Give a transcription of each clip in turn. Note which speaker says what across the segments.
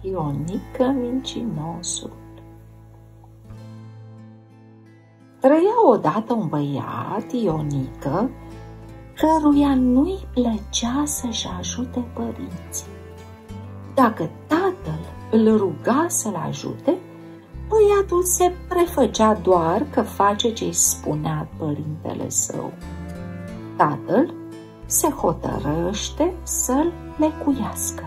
Speaker 1: Ionică mincinosul. Trăia odată un băiat, Ionică, căruia nu-i plăcea să-și ajute părinții. Dacă tatăl îl ruga să-l ajute, băiatul se prefăcea doar că face ce-i spunea părintele său. Tatăl se hotărăște să-l lecuiască.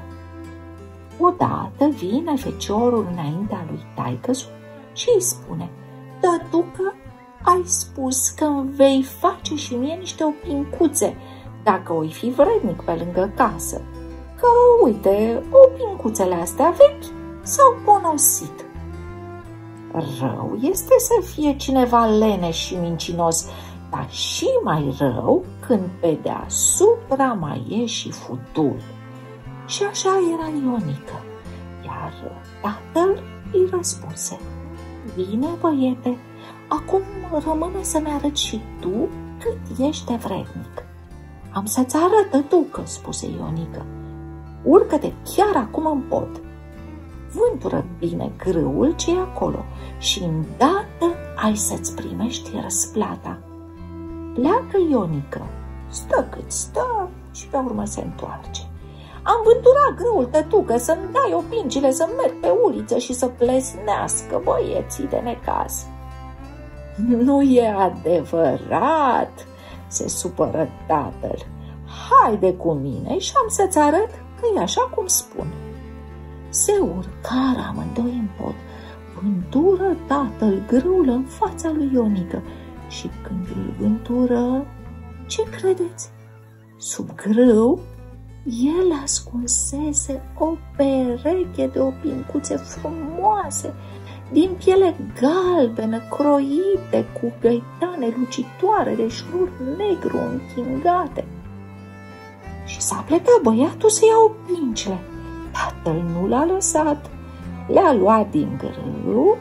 Speaker 1: Odată vine feciorul înaintea lui taică și îi spune, Tătucă, ai spus că îmi vei face și mie niște opincuțe dacă oi fi vrednic pe lângă casă. Că, uite, opincuțele astea vechi s-au ponosit. Rău este să fie cineva lene și mincinos, dar și mai rău când pe deasupra mai e și futul. Și așa era Ionică, iar tatăl îi răspunse, Bine, băiete, acum rămâne să-mi arăți și tu cât ești de vrednic. Am să-ți arăt, ducă, spuse Ionică. Urcă-te chiar acum în pod. Vântură bine grâul ce e acolo și îndată ai să-ți primești răsplata. Pleacă Ionică, stă cât stă și pe urmă se întoarce. Am vânturat grâul tătucă să-mi dai opingile să merg pe uliță și să plesnească băieții de necaz. Nu e adevărat, se supără tatăl. Haide cu mine și am să-ți arăt că e așa cum spun. Se urcară amândoi în pod, vântură tatăl grâul în fața lui Ionică și când îl vântură, ce credeți? Sub grâu el ascunsese o pereche de opincuțe frumoase, din piele galbenă, croite, cu găitane lucitoare de șruri negru închingate. Și s-a plecat băiatul să ia opincile. Tatăl nu l-a lăsat, le-a luat din grâu,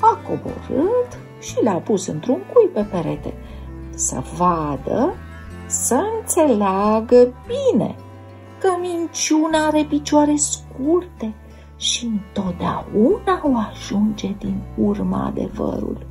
Speaker 1: a coborât și le-a pus într-un cui pe perete, să vadă, să înțeleagă bine că minciuna are picioare scurte și întotdeauna o ajunge din urma adevărul.